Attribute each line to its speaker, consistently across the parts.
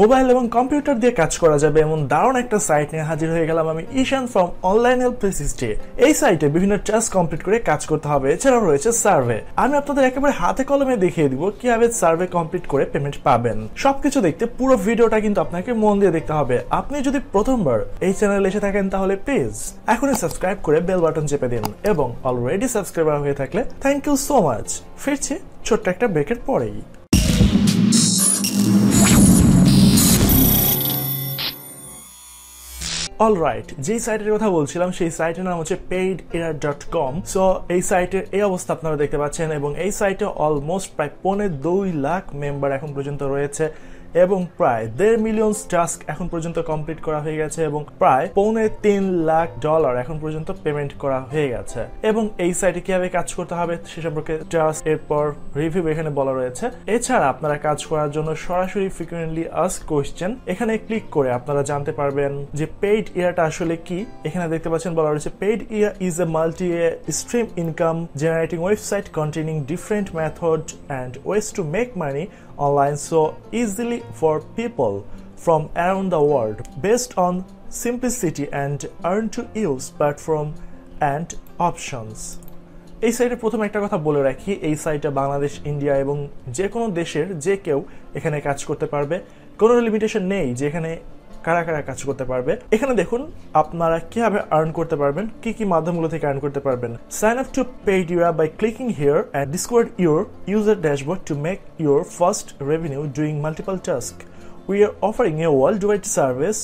Speaker 1: Mobile এবং computer দিয়ে কাজ করা যাবে এমন দারুণ একটা সাইট নিয়ে হাজির হয়ে গেলাম আমি Ishan from online help system এই সাইটে বিভিন্ন টাস্ক কমপ্লিট করে কাজ করতে হবে। এছাড়াও রয়েছে সার্ভে আমি আপনাদের একেবারে হাতে কলমে দেখিয়ে দিব কীভাবে সার্ভে কমপ্লিট করে পেমেন্ট পাবেন। সবকিছু দেখতে পুরো ভিডিওটা কিন্তু আপনাকে মন দিয়ে দেখতে হবে। আপনি যদি প্রথমবার এই চ্যানেলে এসে থাকেন তাহলে প্লিজ এখনই সাবস্ক্রাইব করে বেল বাটন চেপে দিন এবং অলরেডি সাবস্ক্রাইবার হয়ে থাকলে থ্যাংক ইউ সো মাচ ফিরছি ছোট্ট একটা ব্রেকের পরেই। অলরাইট যেই সাইটের কথা বলছিলাম, সেই সাইটের নাম হচ্ছে পেইড এরা ডট কম সো এই সাইটের এই অবস্থা আপনারা দেখতে পাচ্ছেন এবং এই সাইটে অলমোস্ট প্রায় পৌনে দুই লাখ মেম্বার এখন পর্যন্ত রয়েছে। এবং প্রায় দেড় মিলিয়ন টাস্ক এখন পর্যন্ত কমপ্লিট করা হয়ে গেছে এবং প্রায় পৌনে তিন লাখ ডলার এখন পর্যন্ত পেমেন্ট করা হয়ে গেছে। এবং এই সাইটে কীভাবে কাজ করতে হবে সে সম্পর্কে টাস্ক এরপর রিভিউ এখানে বলা রয়েছে। এছাড়া আপনারা কাজ করার জন্য সরাসরি ফ্রিকুয়েন্টলি আস্ক কোয়েশ্চেন এখানে ক্লিক করে আপনারা জানতে পারবেন যে পেইড ইয়ারটা আসলে কি। এখানে দেখতে পাচ্ছেন বলা রয়েছে paid era is a multi stream income generating website containing different method and ways to make money online so so for people from around the world based on simplicity and earn to use platform and options এই সাইটে প্রথম একটা কথা বলে রাখি এই সাইটে Bangladesh India এবং যে কোনো দেশের যে কেউ এখানে কাজ করতে পারবে কোনো লিমিটেশন নেই যে এখানে কারা কারা কাজ করতে পারবে? এখানে দেখুন, আপনারা কীভাবে আর্ন করতে পারবেন, কি কি মাধ্যমগুলো থেকে আর্ন করতে পারবেন। Sign up to paid era by clicking here and discover your user dashboard to make your first revenue doing multiple task we are offering a world wide service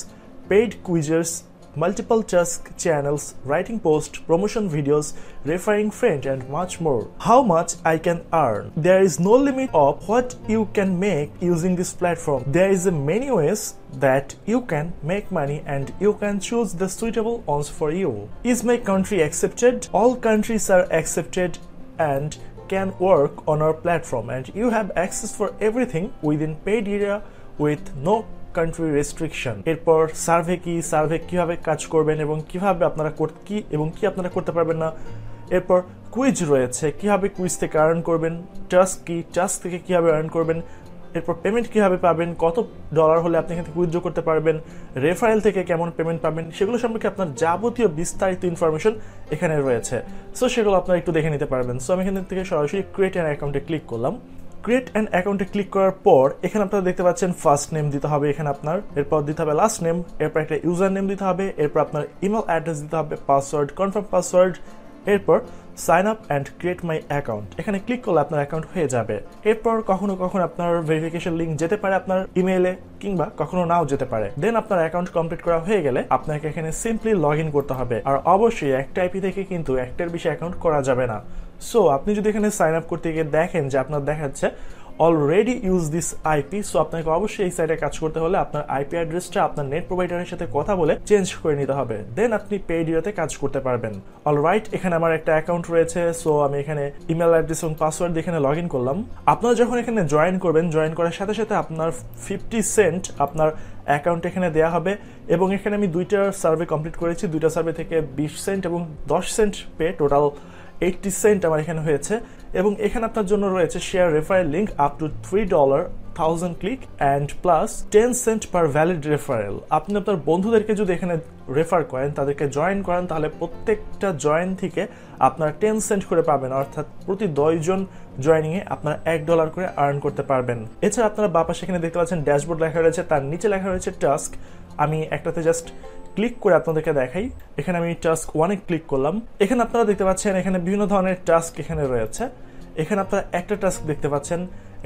Speaker 1: paid quizzers multiple task channels, writing posts, promotion videos, referring friends, and much more. How much I can earn? There is no limit of what you can make using this platform. There is many ways that you can make money and you can choose the suitable ones for you. Is my country accepted? All countries are accepted and can work on our platform and you have access for everything within paid area with no country restriction এরপর survey কি survey কীভাবে কাজ করবেন এবং কীভাবে আপনারা কি এবং কি আপনারা করতে পারবেন না? এরপর কুইজ রয়েছে, কীভাবে কুইজ থেকে আর্ন করবেন? টাস্ক কি টাস্ক থেকে কীভাবে আর্ন করবেন? এরপর পেমেন্ট কীভাবে পাবেন? কত ডলার হলে আপনি এখান থেকে উইথড্র করতে পারবেন? রেফারেল থেকে কেমন পেমেন্ট পাবেন? সেগুলো সম্পর্কে আপনার যাবতীয় বিস্তারিত ইনফরমেশন এখানে রয়েছে। সো সেগুলো আপনারা একটু দেখে নিতে পারবেন। সো আমি এখান থেকে সরাসরি ক্রিয়েট অ্যান অ্যাকাউন্টে ক্লিক করলাম। ক্রিয়েট অ্যান্ড অ্যাকাউন্টে ক্লিক করার পর, এখানে আপনারা দেখতে পাচ্ছেন ফার্স্ট নেম দিতে হবে এখানে আপনার, এরপর দিতে হবে লাস্ট নেম এরপর একটা ইউজার নেম দিতে হবে, এরপর আপনার ইমেল অ্যাড্রেস দিতে হবে পাসওয়ার্ড কনফার্ম পাসওয়ার্ড এরপর sign up and create my account এখানে ক্লিক করলে আপনার অ্যাকাউন্ট হয়ে যাবে। এরপর কখনো কখনো আপনার ভেরিফিকেশন লিঙ্ক যেতে পারে আপনার ইমেইলে কিংবা কখনো নাও যেতে পারে। দেন আপনার অ্যাকাউন্ট কমপ্লিট করা হয়ে গেলে আপনাকে এখানে সিম্পলি লগ করতে হবে। আর অবশ্যই একটা আইপি থেকে কিন্তু একটার বেশি অ্যাকাউন্ট করা যাবে না। সো আপনি যদি এখানে সাইন আপ করতে গিয়ে দেখেন যে আপনার দেখাচ্ছে already use this IP so আপনাকে অবশ্যই এই সাইটে কাজ করতে হলে আপনার আইপি অ্যাড্রেসটা আপনার নেট প্রোভাইডারের সাথে কথা বলে চেঞ্জ করে নিতে হবে। দেন আপনি পেড ইউতে কাজ করতে পারবেন। অলরাইট এখানে আমার একটা অ্যাকাউন্ট রয়েছে সো আমি এখানে ইমেল অ্যাড্রেস এবং পাসওয়ার্ড দিয়ে এখানে লগ ইন করলাম। আপনারা যখন এখানে জয়েন করবেন জয়েন করার সাথে সাথে আপনার ফিফটি সেন্ট আপনার অ্যাকাউন্ট এখানে দেওয়া হবে এবং এখানে আমি দুইটা সার্ভে কমপ্লিট করেছি। দুইটা সার্ভে থেকে বিশ সেন্ট এবং দশ cent pay total eighty cent আমার এখানে হয়েছে এবং এখানে আপনার জন্য রয়েছে share referral link up to three dollar thousand click and plus ten cent per valid referral আপনি আপনার বন্ধুদেরকে যদি এখানে রেফার করেন, তাদেরকে জয়েন করেন, তাহলে প্রত্যেকটা জয়েন থেকে আপনার টেন সেন্ট করে পাবেন। অর্থাৎ প্রতি দশজন জয়েনিংয়ে আপনারা এক ডলার করে আর্ন করতে পারবেন। এছাড়া আপনারা বাপা সেখানে দেখতে পাচ্ছেন ড্যাশবোর্ড লেখা রয়েছে, তার নিচে লেখা রয়েছে টাস্ক আমি একটাতে জাস্ট ক্লিক করে আপনাদেরকে দেখাই। এখানে আমি টাস্ক ওয়ানে ক্লিক করলাম। এখানে আপনারা দেখতে পাচ্ছেন, এখানে বিভিন্ন ধরনের টাস্ক এখানে রয়েছে। এখানে আপনারা একটা টাস্ক দেখতে পাচ্ছেন,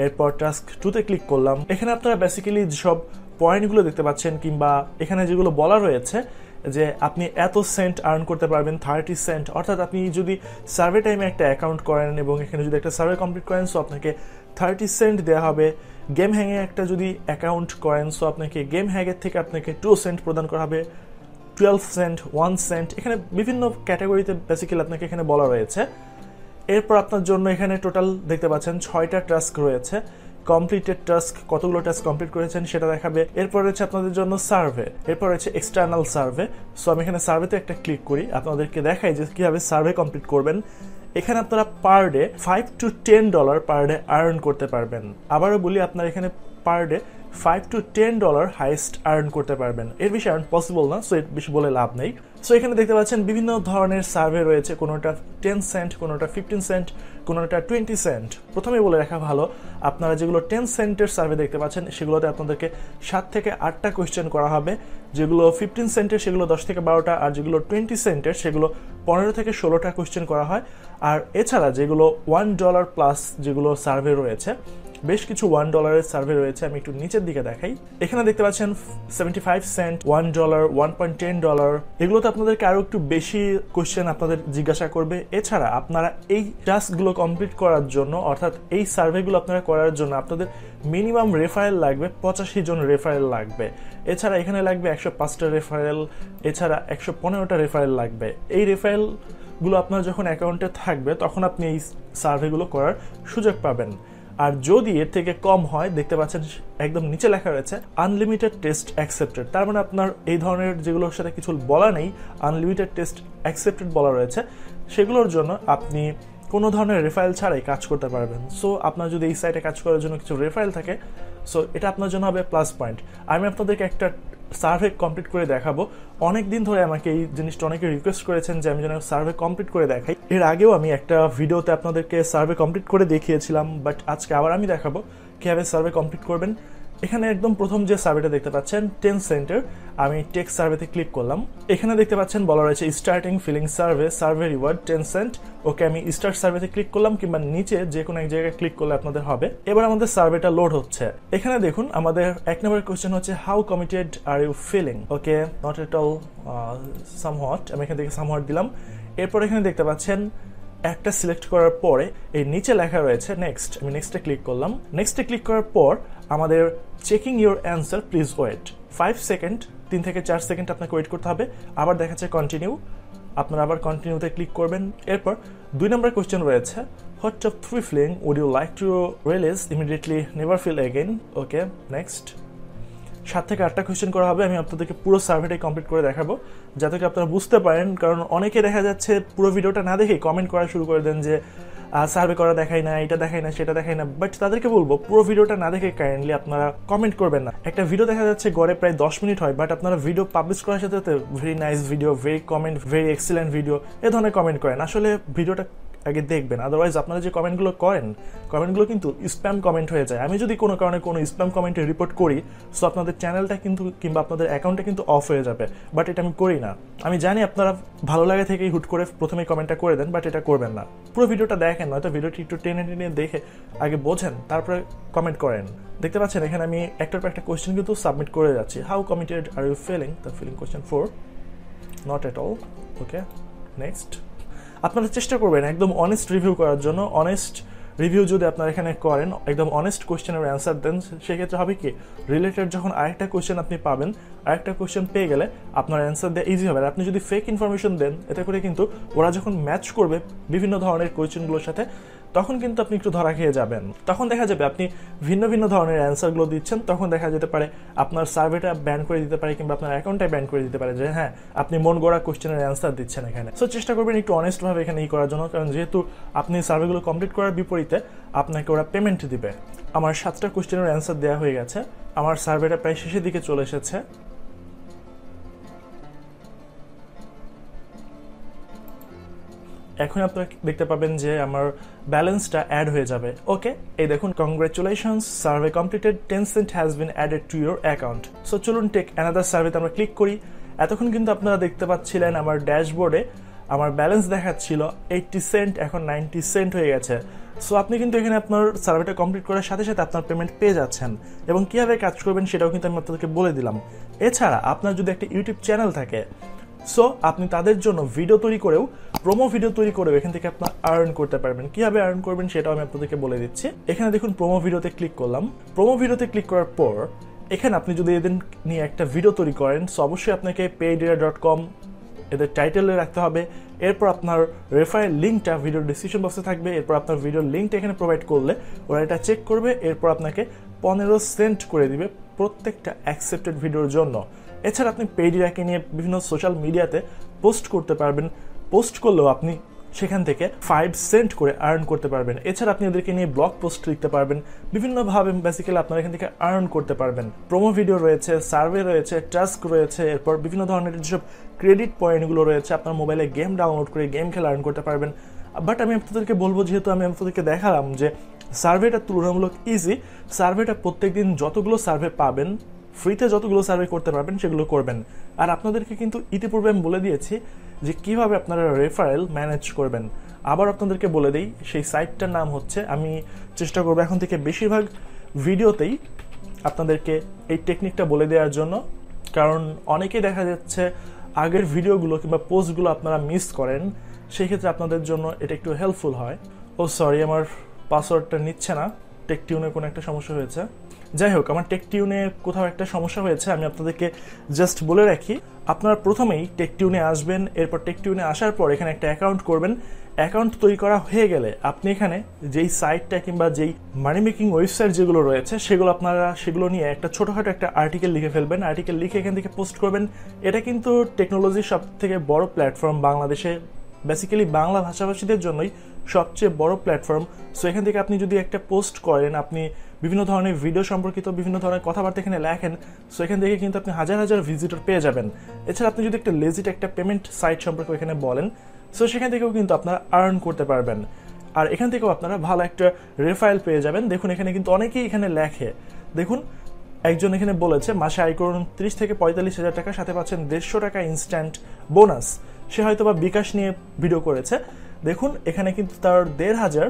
Speaker 1: এরপর টাস্ক টুতে ক্লিক করলাম। এখানে আপনারা বেসিক্যালি যেসব পয়েন্টগুলো দেখতে পাচ্ছেন কিংবা এখানে যেগুলো বলা রয়েছে, যে আপনি এত সেন্ট আর্ন করতে পারবেন থার্টি সেন্ট অর্থাৎ আপনি যদি সার্ভে টাইমে একটা অ্যাকাউন্ট করেন এবং এখানে যদি একটা সার্ভে কমপ্লিট করেন সো আপনাকে থার্টি সেন্ট দেওয়া হবে। গেম হ্যাঙে একটা যদি অ্যাকাউন্ট করেন সো আপনাকে গেম হ্যাগের থেকে আপনাকে টু সেন্ট প্রদান করা হবে। টুয়েলভ সেন্ট ওয়ান সেন্ট এখানে বিভিন্ন ক্যাটাগরিতে বেসিক্যালি আপনাকে এখানে বলা রয়েছে। এরপর আপনার জন্য এখানে টোটাল দেখতে পাচ্ছেন ছয়টা টাস্ক রয়েছে। কমপ্লিটেড টাস্ক কতগুলো টাস্ক কমপ্লিট করেছেন সেটা দেখাবে। এরপর রয়েছে আপনাদের জন্য সার্ভে এরপর রয়েছে এক্সটার্নাল সার্ভে সো আমি এখানে সার্ভেতে একটা ক্লিক করি, আপনাদেরকে দেখাই যে কীভাবে সার্ভে কমপ্লিট করবেন। এখানে আপনারা per day five to ten dollar per day earn করতে পারবেন। আবারও বলি, আপনার এখানে per day five to ten dollar highest earn করতে পারবেন। এর বেশি আর্ন পসিবল না সো এর বেশি বলে লাভ নেই। সো এখানে দেখতে পাচ্ছেন বিভিন্ন ধরনের সার্ভে রয়েছে, কোনোটা টেন সেন্ট কোনোটা ফিফটিন সেন্ট কোনোটা টোয়েন্টি সেন্ট প্রথমে বলে রাখা ভালো, আপনারা যেগুলো টেন সেন্টের সার্ভে দেখতে পাচ্ছেন, সেগুলোতে আপনাদেরকে সাত থেকে আটটা কোয়েশ্চেন করা হবে। যেগুলো ফিফটিন সেন্টের সেগুলো দশ থেকে বারোটা, আর যেগুলো টোয়েন্টি সেন্টের সেগুলো পনেরো থেকে ষোলোটা কোয়েশ্চেন করা হয়। আর এছাড়া যেগুলো ওয়ান ডলার প্লাস যেগুলো সার্ভে রয়েছে বেশ কিছু ওয়ান ডলারের সার্ভে রয়েছে, আমি একটু নিচের দিকে দেখাই। এখানে দেখতে পাচ্ছেন seventy five cent one dollar one point ten dollar এগুলোতে আপনাদেরকে আরও একটু বেশি কোয়েশ্চেন আপনাদের জিজ্ঞাসা করবে। এছাড়া আপনারা এই টাস্কগুলো কমপ্লিট করার জন্য, অর্থাৎ এই সার্ভেগুলো আপনারা করার জন্য আপনাদের মিনিমাম রেফারেল লাগবে, পঁচাশি জন রেফারেল লাগবে। এছাড়া এখানে লাগবে একশো পাঁচটা রেফারেল এছাড়া একশো পনেরোটা রেফারেল লাগবে। এই রেফারেলগুলো আপনার যখন অ্যাকাউন্টে থাকবে, তখন আপনি এই সার্ভেগুলো করার সুযোগ পাবেন। আর যদি এর থেকে কম হয়, দেখতে পাচ্ছেন একদম নিচে লেখা রয়েছে আনলিমিটেড টেস্ট অ্যাকসেপ্টেড তার মানে আপনার এই ধরনের যেগুলোর সাথে কিছু বলা নেই আনলিমিটেড টেস্ট অ্যাকসেপ্টেড বলা রয়েছে, সেগুলোর জন্য আপনি কোনো ধরনের রেফারেল ছাড়াই কাজ করতে পারবেন। সো আপনার যদি এই সাইটে কাজ করার জন্য কিছু রেফারেল থাকে সো এটা আপনার জন্য হবে প্লাস পয়েন্ট আমি আপনাদেরকে একটা সার্ভে কমপ্লিট করে দেখাবো। অনেক দিন ধরে আমাকে এই জিনিসটা অনেকে রিকোয়েস্ট করেছেন যে আমি যেন সার্ভে কমপ্লিট করে দেখাই। এর আগেও আমি একটা ভিডিওতে আপনাদেরকে সার্ভে কমপ্লিট করে দেখিয়েছিলাম বাট আজকে আবার আমি দেখাবো। কীভাবে সার্ভে কমপ্লিট করবেন? এখানে একদম প্রথম যে সার্ভেটা দেখতে পাচ্ছেন টেন সেন্টার আমি টেক সার্ভেতে ক্লিক করলাম। এখানে দেখতে পাচ্ছেন বলা রয়েছে starting filling survey survey reward ten cent okay, আমি স্টার্ট সার্ভেতে ক্লিক করলাম কিংবা নিচে যে কোনো এক জায়গায় ক্লিক করলে আপনাদের হবে। এবার আমাদের সার্ভেটা লোড হচ্ছে। এখানে দেখুন, আমাদের এক নম্বর কোয়েশ্চেন হচ্ছে how committed are you feeling okay not at all somewhat আমি এখান থেকে সামহট দিলাম। এরপর এখানে দেখতে পাচ্ছেন, একটা সিলেক্ট করার পরে এই নিচে লেখা রয়েছে নেক্সট আমি নেক্সটে ক্লিক করলাম। নেক্সটে ক্লিক করার পর আমাদের checking your answer please wait five second তিন থেকে চার সেকেন্ড আপনাকে ওয়েট করতে হবে। আবার দেখাচ্ছে কন্টিনিউ আপনারা আবার কন্টিনিউতে ক্লিক করবেন। এরপর দুই নম্বর কোয়েশ্চেন রয়েছে what of three feeling would you like to release immediately never feel again okay next সাত থেকে আটটা কোয়েশ্চেন করা হবে। আমি আপনাদেরকে পুরো সার্ভেটাই কমপ্লিট করে দেখাবো। যাতে আপনারা বুঝতে পারেন, কারণ অনেকে দেখা যাচ্ছে পুরো ভিডিওটা না দেখেই কমেন্ট করা শুরু করে দেন যে সার্ভে করা দেখায় না, এটা দেখায় না, সেটা দেখায় না। বাট তাদেরকে বলব, পুরো ভিডিওটা না দেখে কাইন্ডলি আপনারা কমেন্ট করবেন না। একটা ভিডিও দেখা যাচ্ছে গড়ে প্রায় দশ মিনিট হয় বাট আপনারা ভিডিও পাবলিশ করার সাথে সাথে very nice video very comment very excellent video এ ধরনের কমেন্ট করেন। আসলে ভিডিওটা আগে দেখবেন। আদারওয়াইজ আপনারা যে কমেন্টগুলো করেন, কমেন্টগুলো কিন্তু স্প্যাম কমেন্ট হয়ে যায়। আমি যদি কোনো কারণে কোনো স্প্যাম কমেন্টে রিপোর্ট করি সো আপনাদের চ্যানেলটা কিন্তু, কিংবা আপনাদের অ্যাকাউন্টটা কিন্তু অফ হয়ে যাবে। বাট এটা আমি করি না। আমি জানি আপনারা ভালো লাগে থেকেই হুট করে প্রথমে কমেন্টটা করে দেন বাট এটা করবেন না। পুরো ভিডিওটা দেখেন, নয়তো ভিডিওটি একটু টেনে টেনে দেখে আগে বোঝেন, তারপরে কমেন্ট করেন। দেখতে পাচ্ছেন, এখানে আমি একটার পর একটা কোয়েশ্চেন কিন্তু সাবমিট করে যাচ্ছি। How committed are you feeling the feeling question four not at all okay next আপনারা চেষ্টা করবেন একদম অনেস্ট রিভিউ করার জন্য। অনেস্ট রিভিউ যদি আপনারা এখানে করেন, একদম অনেস্ট কোয়েশ্চেনের অ্যান্সার দেন, সেক্ষেত্রে হবে কি? রিলেটেড যখন আরেকটা কোয়েশ্চেন আপনি পাবেন, আরেকটা কোয়েশ্চেন পেয়ে গেলে আপনার অ্যান্সার দেওয়া ইজি হবে। আর আপনি যদি ফেক ইনফরমেশন দেন, এতে করে কিন্তু ওরা যখন ম্যাচ করবে বিভিন্ন ধরনের কোয়েশ্চেনগুলোর সাথে তখন কিন্তু আপনি একটু ধরা খেয়ে যাবেন। তখন দেখা যাবে আপনি ভিন্ন ভিন্ন ধরনের অ্যান্সারগুলো দিচ্ছেন, তখন দেখা যেতে পারে আপনার সার্ভেটা ব্যান করে দিতে পারে কিংবা আপনার অ্যাকাউন্টটা ব্যান করে দিতে পারে যে হ্যাঁ আপনি মন গড়া কোশ্চেনের অ্যান্সার দিচ্ছেন এখানে। সো চেষ্টা করবেন একটু অনেস্টভাবে এখানে ই করার জন্য, কারণ যেহেতু আপনি সার্ভেগুলো কমপ্লিট করার বিপরীতে আপনাকে ওরা পেমেন্ট দিবে। আমার সাতটা কোশ্চেনের অ্যান্সার দেওয়া হয়ে গেছে। আমার সার্ভেটা প্রায় শেষের দিকে চলে এসেছে। এখন আপনারা দেখতে পাবেন যে আমার ব্যালেন্সটা অ্যাড হয়ে যাবে। ওকে এই দেখুন congratulation survey completed ten cent has been added to your account so চলুন টেক অ্যানাদার সার্ভেতে আমরা ক্লিক করি। এতক্ষণ কিন্তু আপনারা দেখতে পাচ্ছিলেন আমার ড্যাশবোর্ডে আমার ব্যালেন্স দেখাচ্ছিল এইটটি সেন্ট এখন নাইনটি সেন্ট হয়ে গেছে। সো আপনি কিন্তু এখানে আপনার সার্ভেটা কমপ্লিট করার সাথে সাথে আপনার পেমেন্ট পেয়ে যাচ্ছেন এবং কীভাবে কাজ করবেন সেটাও কিন্তু আমি আপনাদেরকে বলে দিলাম। এছাড়া আপনার যদি একটা ইউটিউব চ্যানেল থাকে সো আপনি তাদের জন্য ভিডিও তৈরি করেও প্রোমো ভিডিও তৈরি করে এখান থেকে আপনার আর্ন করতে পারবেন। কীভাবে আর্ন করবেন সেটাও আমি আপনাদেরকে বলে দিচ্ছি। এখানে দেখুন প্রোমো ভিডিওতে ক্লিক করলাম। প্রোমো ভিডিওতে ক্লিক করার পর, এখানে আপনি যদি এদের নিয়ে একটা ভিডিও তৈরি করেন সো অবশ্যই আপনাকে পেডিয়া ডট কম এদের টাইটেলে রাখতে হবে। এরপর আপনার রেফারেল লিঙ্কটা ভিডিও ডিসক্রিপশন বক্সে থাকবে। এরপর আপনার ভিডিওর লিঙ্কটা এখানে প্রোভাইড করলে ওরা এটা চেক করবে। এরপর আপনাকে পনেরো সেন্ট করে দিবে প্রত্যেকটা অ্যাকসেপ্টেড ভিডিওর জন্য। এছাড়া আপনি পেডিরাকে নিয়ে বিভিন্ন সোশ্যাল মিডিয়াতে পোস্ট করতে পারবেন। পোস্ট করলেও আপনি সেখান থেকে ফাইভ সেন্ট করে আর্ন করতে পারবেন। এছাড়া আপনি ওদেরকে নিয়ে ব্লগ পোস্ট লিখতে পারবেন। বিভিন্নভাবে বেসিক্যালি আপনারা এখান থেকে আর্ন করতে পারবেন। প্রোমো ভিডিও রয়েছে সার্ভে রয়েছে টাস্ক রয়েছে, এরপর বিভিন্ন ধরনের যেসব ক্রেডিট পয়েন্টগুলো রয়েছে, আপনার মোবাইলে গেম ডাউনলোড করে গেম খেলে আর্ন করতে পারবেন। বাট আমি আপনাদেরকে বলব, যেহেতু আমি আপনাদেরকে দেখালাম যে সার্ভেটা তুলনামূলক ইজি সার্ভেটা প্রত্যেকদিন যতগুলো সার্ভে পাবেন ফ্রিতে যতগুলো সার্ভে করতে পারবেন, সেগুলো করবেন। আর আপনাদেরকে কিন্তু ইতিপূর্বে আমি বলে দিয়েছি যে কীভাবে আপনারা রেফারেল ম্যানেজ করবেন, আবার আপনাদেরকে বলে দিই, সেই সাইটটার নাম হচ্ছে, আমি চেষ্টা করব এখন থেকে বেশিরভাগ ভিডিওতেই আপনাদেরকে এই টেকনিকটা বলে দেওয়ার জন্য। কারণ অনেকেই দেখা যাচ্ছে আগের ভিডিওগুলো কিংবা পোস্টগুলো আপনারা মিস করেন, সেই ক্ষেত্রে আপনাদের জন্য এটা একটু হেল্পফুল হয়। ও সরি আমার পাসওয়ার্ডটা নিচ্ছে না। টেকটিউনে কোনো একটা সমস্যা হয়েছে। যাই হোক, আমার টেকটিউনে কোথাও একটা সমস্যা হয়েছে, আমি আপনাদেরকে জাস্ট বলে রাখি। আপনারা প্রথমেই টেকটিউনে আসবেন, এরপর টেকটিউনে আসার পর এখানে একটা অ্যাকাউন্ট করবেন। অ্যাকাউন্ট তৈরি করা হয়ে গেলে আপনি এখানে যেই সাইটটা কিংবা যেই মানি মেকিং ওয়েবসাইট যেগুলো রয়েছে, সেগুলো আপনারা, সেগুলো নিয়ে একটা ছোটোখাটো একটা আর্টিকেল লিখে ফেলবেন। আর্টিকেল লিখে এখান থেকে পোস্ট করবেন। এটা কিন্তু টেকনোলজির সব থেকে বড় প্ল্যাটফর্ম বাংলাদেশে। বেসিক্যালি বাংলা ভাষাভাষীদের জন্যই সবচেয়ে বড় প্ল্যাটফর্ম সো এখান থেকে আপনি যদি একটা পোস্ট করেন, আপনি বিভিন্ন ধরনের ভিডিও সম্পর্কিত বিভিন্ন ধরনের কথাবার্তা এখানে লেখেন সো এখান থেকে কিন্তু আপনি হাজার হাজার ভিজিটর পেয়ে যাবেন। এছাড়া আপনি যদি একটা লেজিট একটা পেমেন্ট সাইট সম্পর্কে এখানে বলেন সো সেখান থেকেও কিন্তু আপনারা আর্ন করতে পারবেন। আর এখান থেকেও আপনারা ভালো একটা রেফাইল পেয়ে যাবেন। দেখুন, এখানে কিন্তু অনেকেই এখানে লেখে। দেখুন, একজন এখানে বলেছে, মাসে আয় করুন ত্রিশ থেকে পঁয়তাল্লিশ হাজার টাকা, সাথে পাচ্ছেন দেড়শো টাকা ইনস্ট্যান্ট বোনাস সে হয়তো বা বিকাশ নিয়ে ভিডিও করেছে। দেখুন, এখানে কিন্তু তার দেড় হাজার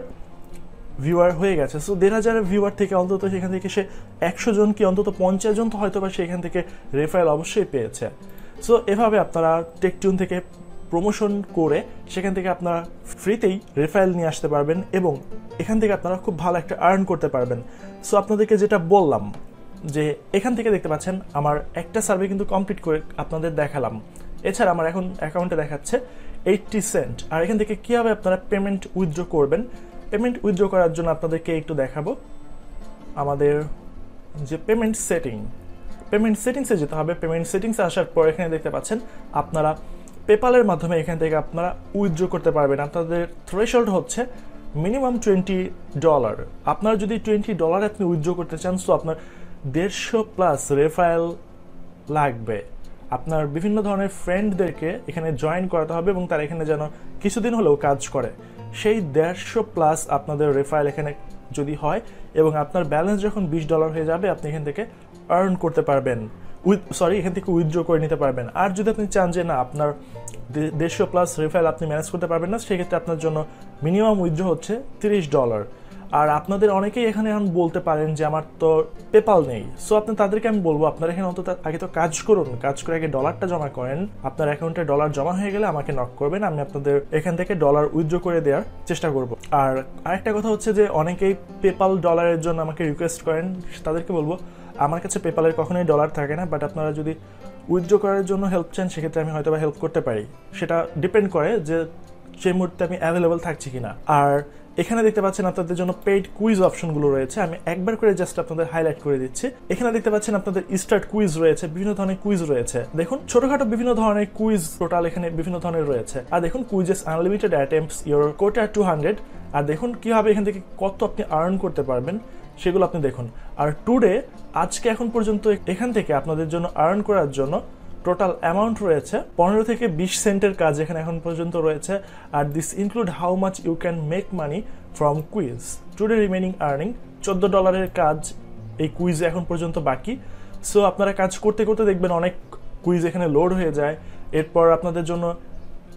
Speaker 1: ভিউয়ার হয়ে গেছে। সো দেড় হাজার ভিউয়ার থেকে অন্তত সেখান থেকে সে একশো জন কি অন্তত পঞ্চাশ জন তো হয়তো বা সেখান থেকে রেফারেল অবশ্যই পেয়েছে। সো এভাবে আপনারা টেকটিউন থেকে প্রমোশন করে সেখান থেকে আপনারা ফ্রিতেই রেফারেল নিয়ে আসতে পারবেন এবং এখান থেকে আপনারা খুব ভালো একটা আর্ন করতে পারবেন। সো আপনাদেরকে যেটা বললাম যে, এখান থেকে দেখতে পাচ্ছেন, আমার একটা সার্ভে কিন্তু কমপ্লিট করে আপনাদের দেখালাম। এছাড়া আমার এখন অ্যাকাউন্টে দেখাচ্ছে এইটটি সেন্ট আর এখান থেকে কীভাবে আপনারা পেমেন্ট উইথড্র করবেন? পেমেন্ট উইথড্র করার জন্য আপনাদেরকে একটু দেখাবো। আমাদের যে পেমেন্ট সেটিং পেমেন্ট সেটিংসে যেতে হবে। পেমেন্ট সেটিংসে আসার পর এখানে দেখতে পাচ্ছেন, আপনারা পেপালের মাধ্যমে এখান থেকে আপনারা উইথড্র করতে পারবেন। আপনাদের থ্রেশল্ড হচ্ছে মিনিমাম টোয়েন্টি ডলার আপনারা যদি টোয়েন্টি ডলার আপনি উইথড্র করতে চান সো আপনার দেড়শো প্লাস রেফারেল লাগবে। আপনার বিভিন্ন ধরনের ফ্রেন্ডদেরকে এখানে জয়েন করাতে হবে এবং তারা এখানে যেন কিছুদিন হলেও কাজ করে। সেই দেড়শো প্লাস আপনাদের রেফারেল এখানে যদি হয় এবং আপনার ব্যালেন্স যখন বিশ ডলার হয়ে যাবে, আপনি এখান থেকে আর্ন করতে পারবেন। উইথ সরি এখান থেকে উইথড্র করে নিতে পারবেন। আর যদি আপনি চান যে না, আপনার দেড়শো প্লাস রেফারেল আপনি ম্যানেজ করতে পারবেন না, সেক্ষেত্রে আপনার জন্য মিনিমাম উইথড্র হচ্ছে তিরিশ ডলার আর আপনাদের অনেকেই এখানে এখন বলতে পারেন যে আমার তো পেপাল নেই। সো আপনি তাদেরকে আমি বলব, আপনারা এখানে অন্তত আগে তো কাজ করুন। কাজ করে আগে ডলারটা জমা করেন। আপনার অ্যাকাউন্টে ডলার জমা হয়ে গেলে আমাকে নক করবেন। আমি আপনাদের এখান থেকে ডলার উইথড্র করে দেওয়ার চেষ্টা করব। আর আরেকটা কথা হচ্ছে যে অনেকেই পেপাল ডলারের জন্য আমাকে রিকোয়েস্ট করেন। তাদেরকে বলব, আমার কাছে পেপালের কখনোই ডলার থাকে না বাট আপনারা যদি উইথড্র করার জন্য হেল্প চান, সেক্ষেত্রে আমি হয়তো বা হেল্প করতে পারি। সেটা ডিপেন্ড করে যে সেই মুহূর্তে আমি অ্যাভেলেবল থাকছি কিনা। আর এখানে দেখতে পাচ্ছেন আপনাদের জন্য পেইড কুইজ অপশনগুলো রয়েছে। আমি একবার করে জাস্ট আপনাদের হাইলাইট করে দিচ্ছি। এখানে দেখতে পাচ্ছেন আপনাদের স্টার্ট কুইজ রয়েছে, বিভিন্ন ধরনের কুইজ রয়েছে। দেখুন, ছোটখাটো বিভিন্ন ধরনের কুইজ টোটাল এখানে বিভিন্ন ধরনের রয়েছে। আর দেখুন quizzes unlimited attempts your quota two hundred আর দেখুন, কীভাবে এখান থেকে কত আপনি আর্ন করতে পারবেন, সেগুলো আপনি দেখুন। আর টুডে আজকে এখন পর্যন্ত এখান থেকে আপনাদের জন্য আর্ন করার জন্য টোটাল অ্যামাউন্ট রয়েছে পনেরো থেকে বিশ সেন্টের কাজ এখানে এখন পর্যন্ত রয়েছে। আর this include how much you can make money from quiz today remaining earning চোদ্দ ডলারের কাজ এই কুইজে এখন পর্যন্ত বাকি। সো আপনারা কাজ করতে করতে দেখবেন অনেক কুইজ এখানে লোড হয়ে যায়। এরপর আপনাদের জন্য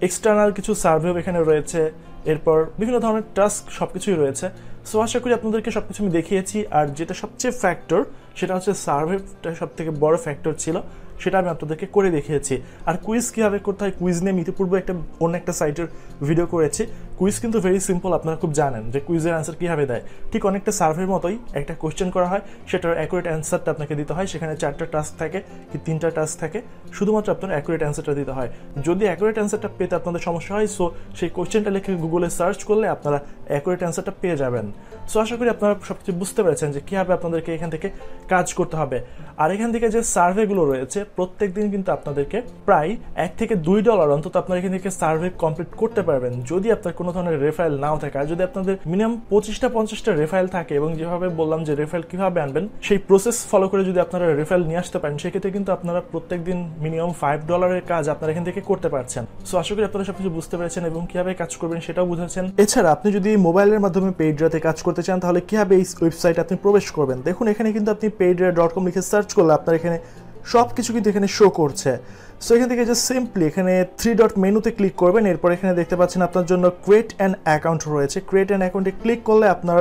Speaker 1: এক্সটার্নাল কিছু সার্ভেও এখানে রয়েছে। এরপর বিভিন্ন ধরনের টাস্ক সব কিছুই রয়েছে। সো আশা করি আপনাদেরকে সব কিছু আমি দেখিয়েছি। আর যেটা সবচেয়ে ফ্যাক্টর সেটা হচ্ছে সার্ভেটা সব থেকে বড় ফ্যাক্টর ছিল। সেটা আমি আপনাদেরকে করে দেখিয়েছি। আর কুইজ কীভাবে করতে হয় কুইজ নিয়ে ইতিপূর্বে একটা অন্য একটা সাইটের ভিডিও করেছি। কুইজ কিন্তু ভেরি সিম্পল আপনারা খুব জানেন যে কুইজের অ্যান্সার কীভাবে দেয়। ঠিক অনেকটা সার্ভের মতোই একটা কোয়েশ্চেন করা হয়, সেটার অ্যাকুরেট অ্যান্সারটা আপনাকে দিতে হয়। সেখানে চারটা টাস্ক থাকে কি তিনটা টাস্ক থাকে, শুধুমাত্র আপনার অ্যাকুরেট অ্যান্সারটা দিতে হয়। যদি অ্যাকুরেট অ্যান্সারটা পেতে আপনাদের সমস্যা হয় সো সেই কোয়েশ্চেনটা লিখে গুগলে সার্চ করলে আপনারা অ্যাকুরেট অ্যান্সারটা পেয়ে যাবেন। সো আশা করি আপনারা সব কিছু বুঝতে পেরেছেন যে কীভাবে আপনাদেরকে এখান থেকে কাজ করতে হবে। আর এখান থেকে যে সার্ভেগুলো রয়েছে, প্রত্যেক দিন কিন্তু আপনাদেরকে প্রায় এক থেকে দুই ডলার অন্তত আপনার এখান থেকে সার্ভে কমপ্লিট করতে পারবেন। যদি আপনার কোনো ধরনের রেফাইল নাও থাকে। আর যদি আপনাদের মিনিমাম পঁচিশটা, পঞ্চাশটা রেফাইল থাকে এবং যেভাবে বললাম যে রেফাইল কীভাবে আনবেন, সেই প্রসেস ফলো করে যদি আপনারা রেফাইল নিয়ে আসতে পারেন, সেক্ষেত্রে কিন্তু আপনারা প্রত্যেক দিন মিনিমাম ফাইভ ডলারের কাজ আপনারা এখান থেকে করতে পারছেন। সো আশা করি আপনারা সবকিছু বুঝতে পেরেছেন এবং কীভাবে কাজ করবেন সেটাও বুঝেছেন। এছাড়া আপনি যদি মোবাইলের মাধ্যমে পেইডরাতে কাজ করতে চান, তাহলে কীভাবে এই ওয়েবসাইটে আপনি প্রবেশ করবেন? দেখুন, এখানে কিন্তু আপনি পেইডরা ডট কম লিখে সার্চ করলে আপনার এখানে সব কিছু কিন্তু এখানে শো করছে। সো এখান থেকে যে সিম্পলি এখানে থ্রি ডট মেনুতে ক্লিক করবেন, এরপর এখানে দেখতে পাচ্ছেন আপনার জন্য ক্রিয়েট অ্যান অ্যাকাউন্ট রয়েছে। ক্রিয়েট অ্যান অ্যাকাউন্টে ক্লিক করলে আপনার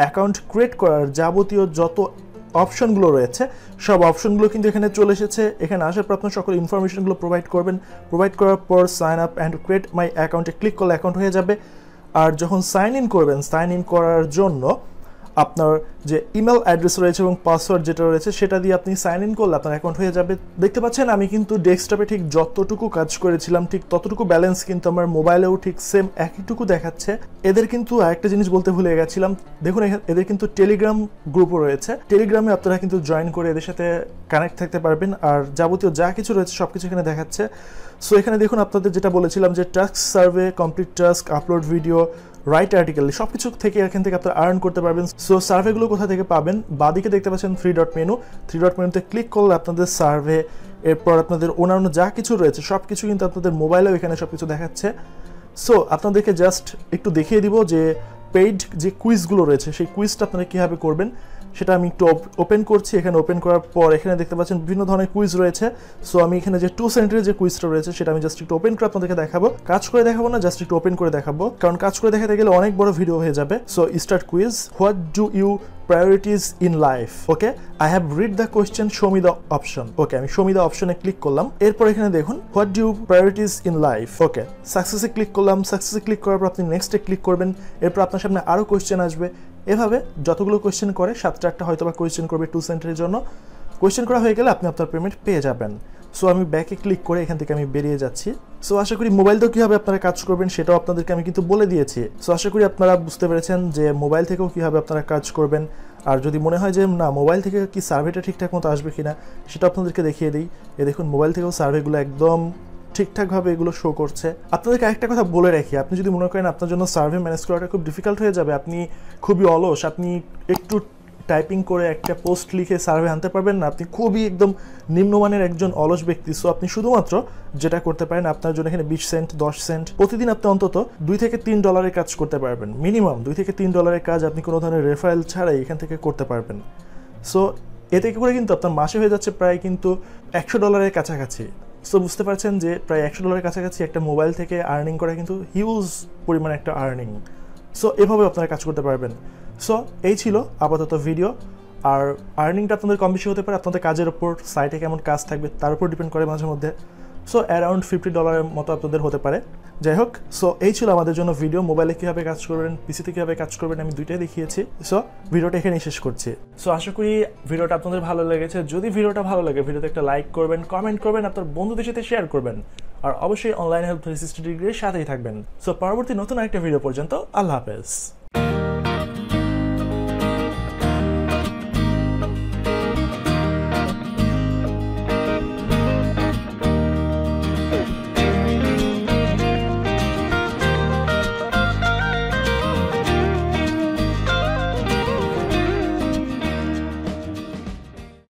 Speaker 1: অ্যাকাউন্ট ক্রিয়েট করার যাবতীয় যত অপশনগুলো রয়েছে, সব অপশনগুলো কিন্তু এখানে চলে এসেছে। এখানে আসার পর আপনার সকল ইনফরমেশনগুলো প্রোভাইড করবেন। প্রোভাইড করার পর sign up and create my অ্যাকাউন্টে ক্লিক করলে অ্যাকাউন্ট হয়ে যাবে। আর যখন সাইন ইন করবেন সাইন ইন করার জন্য আপনার যে ইমেল অ্যাড্রেস রয়েছে এবং পাসওয়ার্ড যেটা রয়েছে, সেটা দিয়ে আপনি সাইন ইন করলে আপনার অ্যাকাউন্ট হয়ে যাবে। দেখতে পাচ্ছেন, আমি কিন্তু ডেস্কটপে ঠিক যতটুকু কাজ করেছিলাম, ঠিক ততটুকু ব্যালেন্স কিন্তু আমার মোবাইলেও ঠিক সেম একইটুকু দেখাচ্ছে। এদের কিন্তু আরেকটা জিনিস বলতে ভুলে গেছিলাম। দেখুন এদের কিন্তু টেলিগ্রাম গ্রুপও রয়েছে। টেলিগ্রামে আপনারা কিন্তু জয়েন করে এদের সাথে কানেক্ট থাকতে পারবেন। আর যাবতীয় যা কিছু রয়েছে সব কিছু এখানে দেখাচ্ছে। সো এখানে দেখুন, আপনাদের যেটা বলেছিলাম যে task survey complete task upload video write article সব কিছু থেকে এখান থেকে আপনারা আর্ন করতে পারবেন। সো সার্ভেগুলো কোথা থেকে পাবেন? বাদিকে দেখতে পাচ্ছেন three dot menu three dot মেনুতে ক্লিক করলে আপনাদের সার্ভে এরপর আপনাদের অন্যান্য যা কিছু রয়েছে সব কিছু কিন্তু আপনাদের মোবাইলেও এখানে সব কিছু দেখাচ্ছে। সো আপনাদেরকে জাস্ট একটু দেখিয়ে দিব যে পেইড যে কুইজগুলো রয়েছে, সেই কুইজটা আপনারা কীভাবে করবেন? সেটা আমি একটু ওপেন করছি। এখানে ওপেন করার পর এখানে দেখতে পাচ্ছেন বিভিন্ন ধরনের কুইজ রয়েছে। সো আমি এখানে যে টু সেন্টারের যে কুইজটা রয়েছে, সেটা আমি জাস্ট একটু ওপেন করে আপনাদেরকে দেখাবো। কাজ করে দেখাবো না জাস্ট একটু ওপেন করে দেখাবো। কারণ কাজ করে দেখাতে গেলে অনেক বড় ভিডিও হয়ে যাবে। So start quiz what do you priorities in life okay I have read the question show me the option okay আমি শো মি দ্য অপশনে ক্লিক করলাম। এরপর এখানে দেখুন what do priorities in life okay সাকসেসে click করলাম। সাকসেসে click করার পর আপনি নেক্সটে ক্লিক করবেন। এরপর আপনার সামনে আরও কোয়েশ্চেন আসবে। এভাবে যতগুলো কোয়েশ্চেন করে, সাতটা আটটা হয়তো বা কোয়েশ্চেন করবে টু সেন্টারের জন্য। কোয়েশ্চেন করা হয়ে গেলে আপনি আপনার পেমেন্ট পেয়ে যাবেন। সো আমি ব্যাকে ক্লিক করে এখান থেকে আমি বেরিয়ে যাচ্ছি। সো আশা করি মোবাইল তো কীভাবে আপনারা কাজ করবেন সেটাও আপনাদেরকে আমি কিন্তু বলে দিয়েছি। সো আশা করি আপনারা বুঝতে পেরেছেন যে মোবাইল থেকেও কীভাবে আপনারা কাজ করবেন। আর যদি মনে হয় যে, না মোবাইল থেকে কি সার্ভেটা ঠিকঠাক মতো আসবে কিনা? সেটা আপনাদেরকে দেখিয়ে দিই। এ দেখুন মোবাইল থেকেও সার্ভেগুলো একদম ঠিকঠাকভাবে এগুলো শো করছে। আপনাদেরকে একটা কথা বলে রাখি, আপনি যদি মনে করেন আপনার জন্য সার্ভে ম্যানেজ করাটা খুব ডিফিকাল্ট হয়ে যাবে, আপনি খুবই অলস, আপনি একটু টাইপিং করে একটা পোস্ট লিখে সার্ভে আনতে পারবেন না, আপনি খুবই একদম নিম্নমানের একজন অলস ব্যক্তি। সো আপনি শুধুমাত্র যেটা করতে পারেন, আপনার জন্য এখানে বিশ সেন্ট দশ সেন্ট প্রতিদিন আপনি অন্তত দুই থেকে তিন ডলারের কাজ করতে পারবেন। মিনিমাম দুই থেকে তিন ডলারের কাজ আপনি কোনো ধরনের রেফারেল ছাড়াই এখান থেকে করতে পারবেন। সো এতে করে কিন্তু আপনার মাসে হয়ে যাচ্ছে প্রায় কিন্তু একশো ডলারের কাছাকাছি। সো বুঝতে পারছেন যে প্রায় একশো ডলারের কাছাকাছি একটা মোবাইল থেকে আর্নিং করা কিন্তু হিউজ পরিমাণ একটা আর্নিং সো এভাবে আপনারা কাজ করতে পারবেন। সো এই ছিল আপাতত ভিডিও আর আর্নিংটা আপনাদের কম বেশি হতে পারে, আপনাদের কাজের ওপর সাইটে কেমন কাজ থাকবে, তার উপর ডিপেন্ড করে মাঝে মধ্যে। সো অ্যারাউন্ড ফিফটি ডলারের মতো আপনাদের হতে পারে। যাই হোক সো এই ছিল আমাদের জন্য ভিডিও মোবাইলে কীভাবে কাজ করবেন পিসিতে কীভাবে কাজ করবেন, আমি দুইটাই দেখিয়েছি সো ভিডিওটা এখানেই শেষ করছি। সো আশা করি ভিডিওটা আপনাদের ভালো লেগেছে, যদি ভিডিওটা ভালো লাগে ভিডিওতে একটা লাইক করবেন কমেন্ট করবেন, আপনার বন্ধুদের সাথে শেয়ার করবেন, আর অবশ্যই অনলাইন হেলথ থ্রি সিক্সটি ডিগ্রির সাথেই থাকবেন। সো পরবর্তী নতুন একটা ভিডিও পর্যন্ত, আল্লাহ হাফেজ।